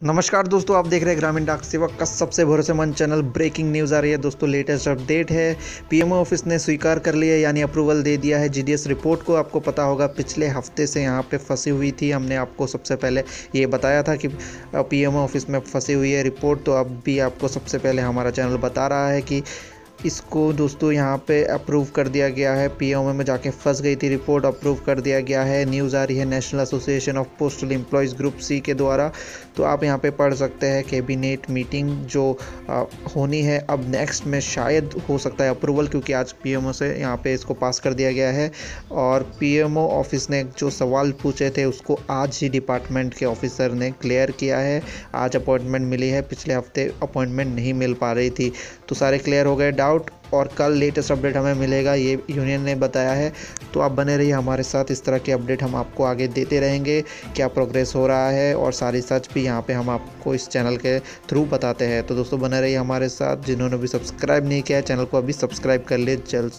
नमस्कार दोस्तों, आप देख रहे हैं ग्रामीण डाक सेवक का सबसे भरोसेमंद चैनल ब्रेकिंग न्यूज़ आ रही है। दोस्तों, लेटेस्ट अपडेट है। पीएमओ ऑफ़िस ने स्वीकार कर लिया है यानी अप्रूवल दे दिया है। जीडीएस रिपोर्ट को आपको पता होगा, पिछले हफ़्ते से यहाँ पे फंसी हुई थी। हमने आपको सबसे पहले ये बताया था कि पीएमओ ऑफ़िस में फंसी हुई है रिपोर्ट तो अब भी आपको सबसे पहले हमारा चैनल बता रहा है कि इसको दोस्तों यहाँ पे अप्रूव कर दिया गया है। पीएमओ में जाके फंस गई थी। रिपोर्ट अप्रूव कर दिया गया है। न्यूज़ आ रही है national association of postal employees group C के द्वारा। तो आप यहाँ पे पढ़ सकते हैं कैबिनेट मीटिंग जो आ, होनी है। अब नेक्स्ट में शायद हो सकता है अप्रूवल क्योंकि आज पीएमओ से यहाँ पर इसको पास कर दिया गया है। और पीएमओ ऑफ़िस ने जो सवाल पूछे थे उसको आज ही डिपार्टमेंट के ऑफिसर ने क्लियर किया है। आज अपॉइंटमेंट मिली है। पिछले हफ़्ते अपॉइंटमेंट नहीं मिल पा रही थी। तो सारे क्लियर हो गए। डाउट और कल लेटेस्ट अपडेट हमें मिलेगा, ये यूनियन ने बताया है। तो आप बने रहिए हमारे साथ, इस तरह के अपडेट हम आपको आगे देते रहेंगे। क्या प्रोग्रेस हो रहा है और सारी सच भी यहाँ पे हम आपको इस चैनल के थ्रू बताते हैं। तो दोस्तों, बने रहिए हमारे साथ। जिन्होंने भी सब्सक्राइब नहीं किया चैनल को अभी सब्सक्राइब कर ले, जल्द